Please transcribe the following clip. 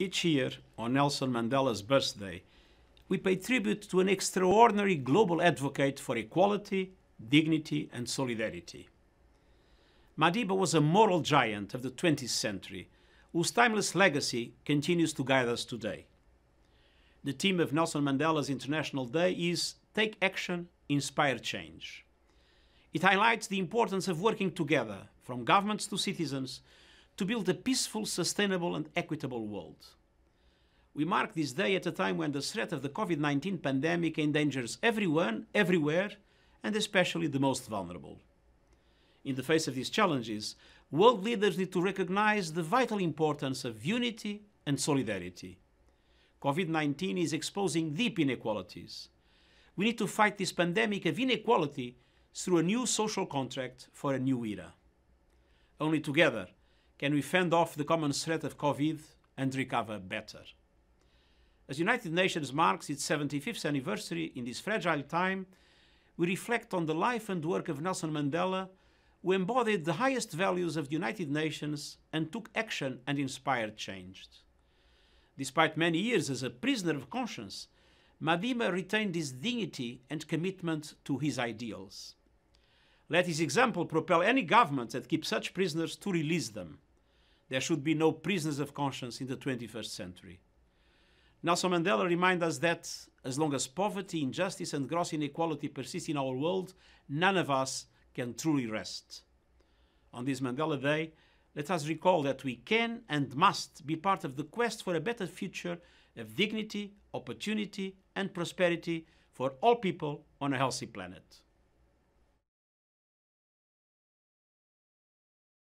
Each year, on Nelson Mandela's birthday, we pay tribute to an extraordinary global advocate for equality, dignity, and solidarity. Madiba was a moral giant of the 20th century whose timeless legacy continues to guide us today. The theme of Nelson Mandela's International Day is Take Action, Inspire Change. It highlights the importance of working together, from governments to citizens, to build a peaceful, sustainable, and equitable world. We mark this day at a time when the threat of the COVID 19 pandemic endangers everyone, everywhere, and especially the most vulnerable. In the face of these challenges, world leaders need to recognize the vital importance of unity and solidarity. COVID 19 is exposing deep inequalities. We need to fight this pandemic of inequality through a new social contract for a new era. Only together can we fend off the common threat of COVID and recover better. As the United Nations marks its 75th anniversary in this fragile time, we reflect on the life and work of Nelson Mandela, who embodied the highest values of the United Nations and took action and inspired change. Despite many years as a prisoner of conscience, Madiba retained his dignity and commitment to his ideals. Let his example propel any government that keeps such prisoners to release them. There should be no prisoners of conscience in the 21st century. Nelson Mandela reminds us that as long as poverty, injustice, and gross inequality persist in our world, none of us can truly rest. On this Mandela Day, let us recall that we can and must be part of the quest for a better future of dignity, opportunity, and prosperity for all people on a healthy planet.